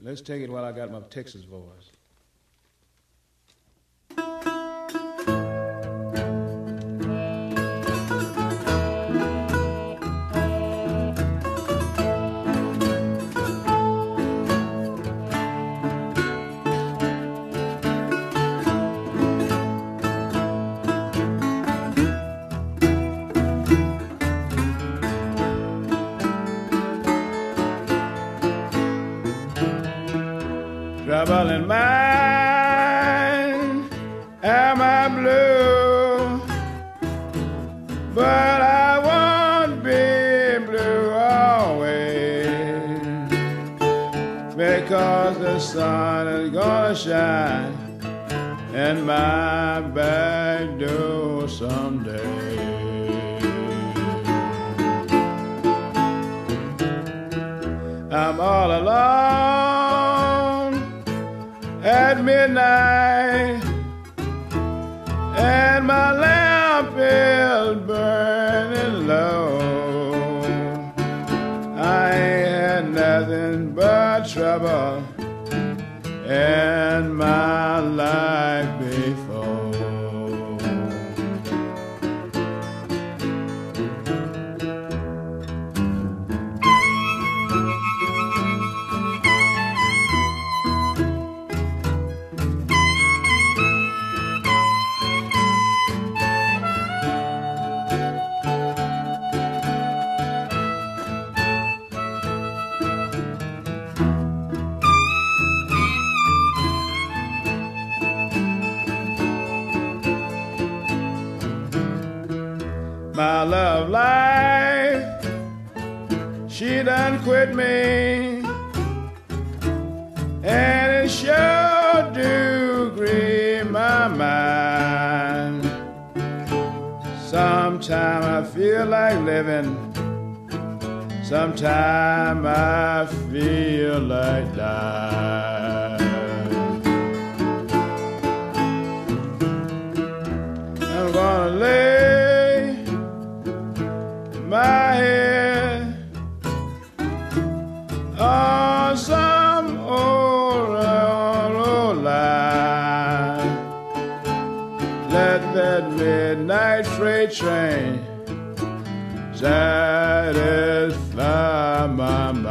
Let's take it while I got my Texas voice. The sun is gonna shine in my back door someday. I'm all alone at midnight, and my lamp is burning low. I ain't had nothing but trouble in my life quit me, and it sure do grieve my mind. Sometime I feel like living, sometime I feel like dying. I'm gonna lay freight train satisfy my mind.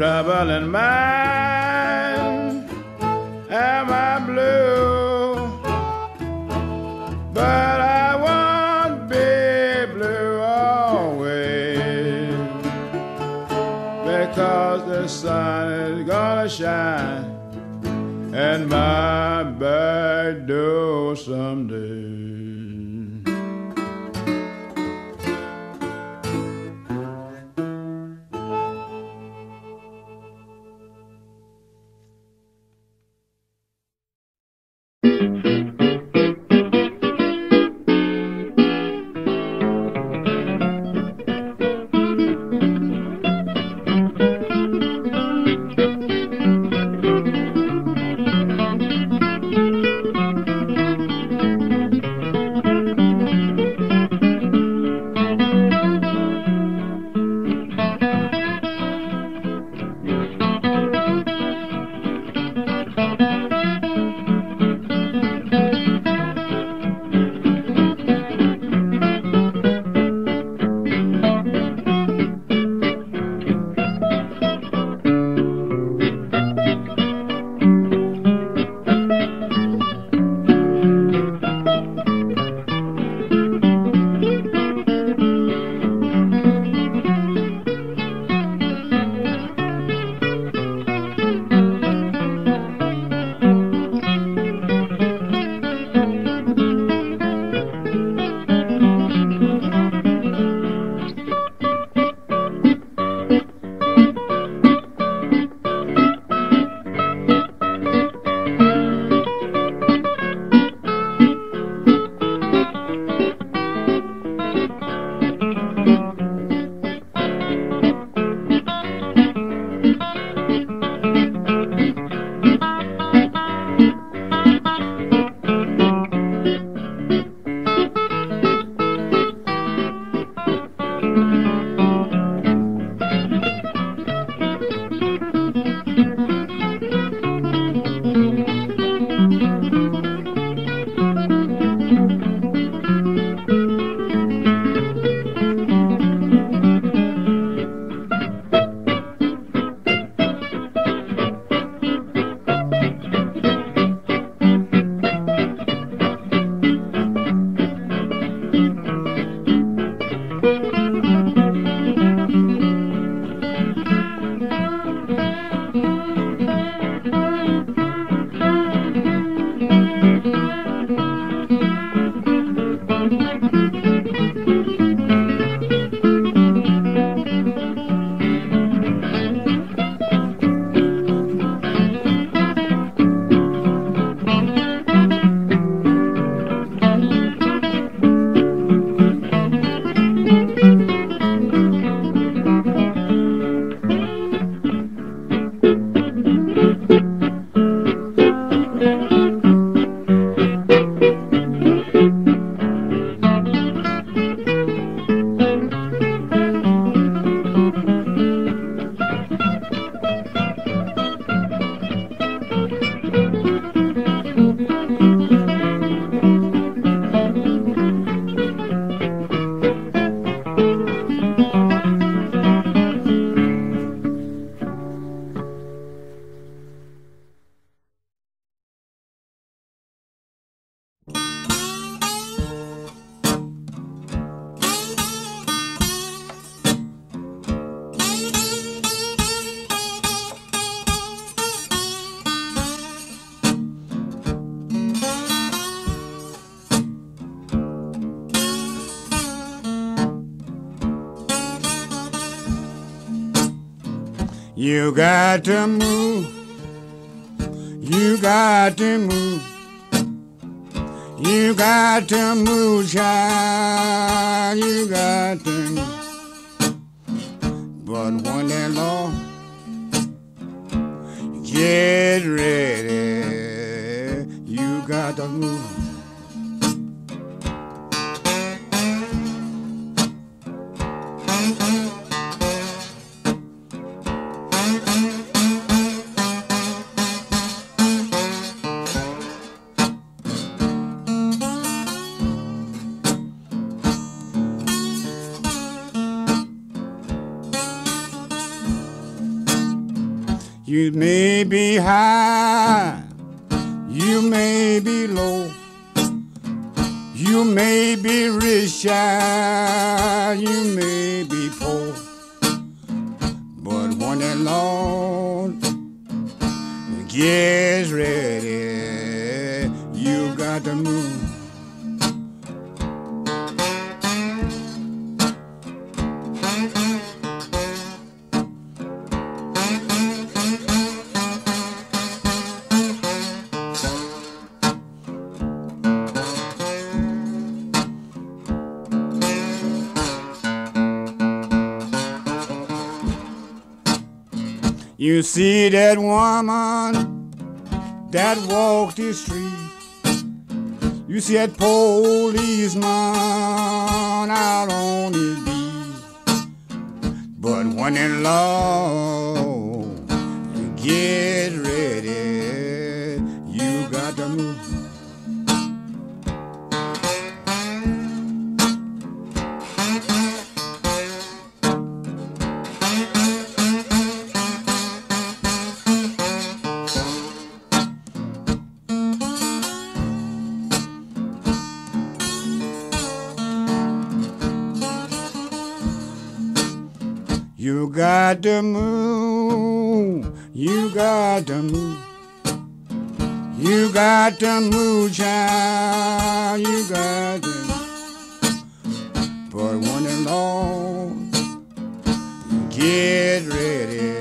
Trouble in mind. Am I blue? But I won't be blue always because the sun is gonna shine and my back door someday. You got to move. You got to move. You got to move, child. You got to move. But when they long, get ready. You got to move. You may be high, you may be low, you may be rich, child, you may be poor. But when the Lord gets ready, you got to move. You see that woman that walked the street. You see that policeman out on his beat. But when in law, got to move, you got to move. You got to move, child, you got to move. But when the Lord get ready,